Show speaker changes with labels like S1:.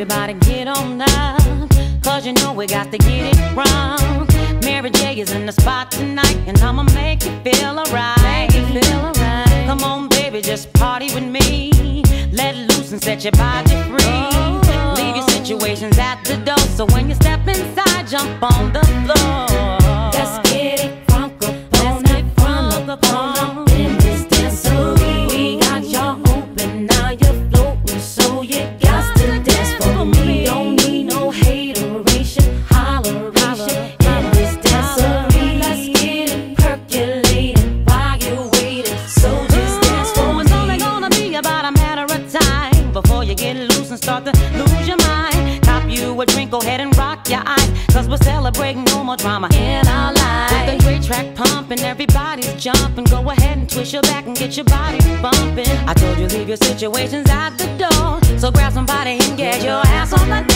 S1: Everybody get on up, cause you know we got to get it wrong. Mary J is in the spot tonight, and I'ma make you feel alright.
S2: Right.
S1: Come on, baby, just party with me. Let loose and set your body free.
S2: Oh.
S1: Leave your situations at the door, so when you step inside, jump on the floor. We're no more drama
S2: In our
S1: With the great track pumping, everybody's jumping. Go ahead and twist your back and get your body bumping. I told you leave your situations at the door. So grab somebody and get your ass on the